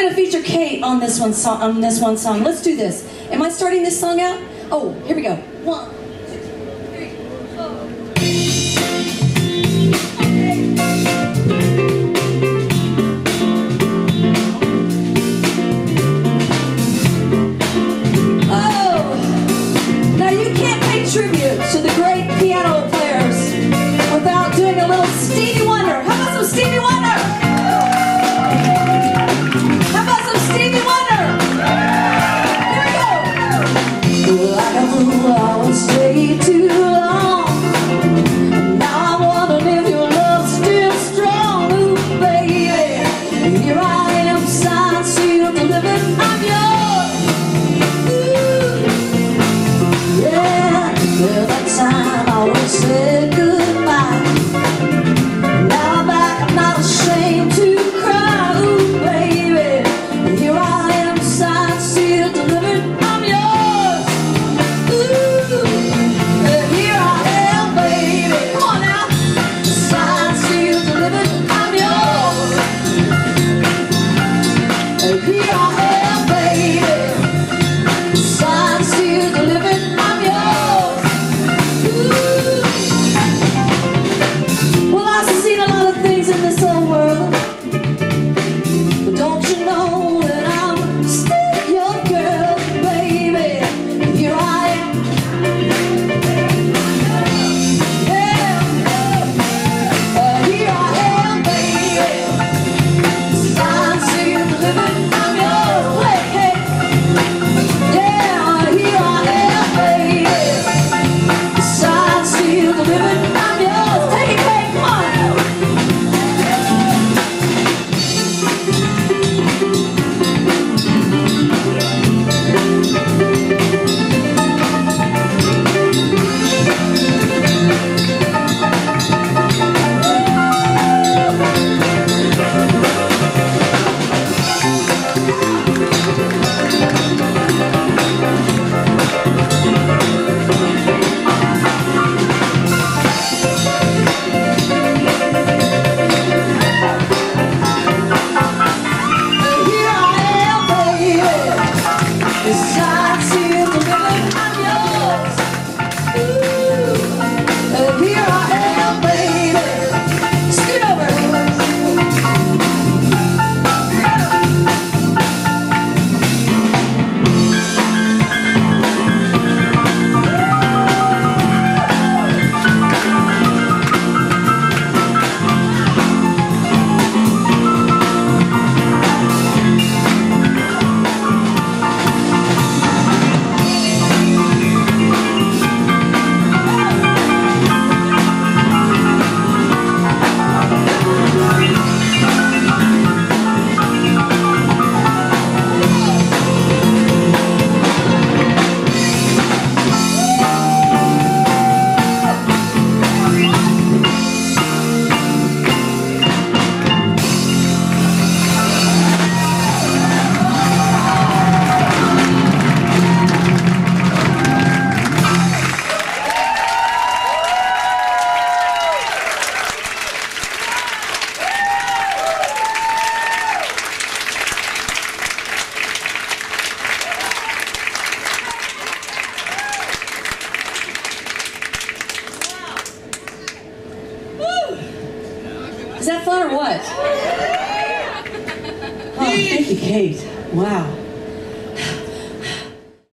going to feature Kate on this one song. On this one song, let's do this. Am I starting this song out? Oh, here we go. One. be on It's time to Is that fun or what? Oh, thank you, Kate. Wow.